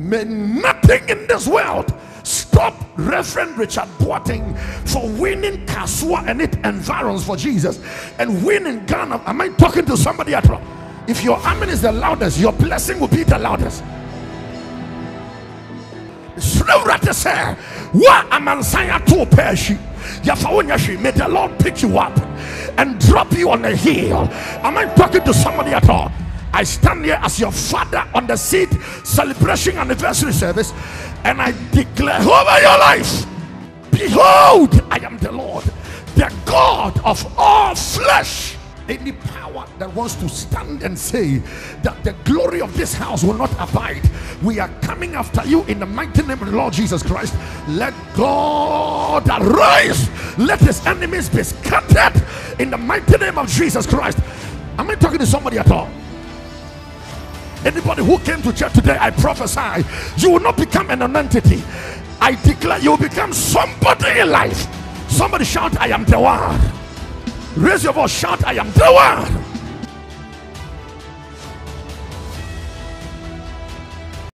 May nothing in this world stop Reverend Richard Boateng for winning Kasoa and it environs for Jesus and winning Ghana. Am I talking to somebody at all? If your amen is the loudest, your blessing will be the loudest. Srewrate sɛ amansan yafa wonya hwee may the lord pick you up and drop you on a hill am i talking to somebody at all i stand here as your father on the seat celebration anniversary service and i declare over your life behold i am the lord the god of all flesh any power that wants to stand and say that the glory of this house will not abide, we are coming after you in the mighty name of the Lord Jesus Christ. Let God arise, let his enemies be scattered in the mighty name of Jesus Christ. Am I talking to somebody at all? Anybody who came to church today, I prophesy, you will not become an entity. I declare you will become somebody in life. Somebody shout, I am the one. Raise your voice, shout, I am the one.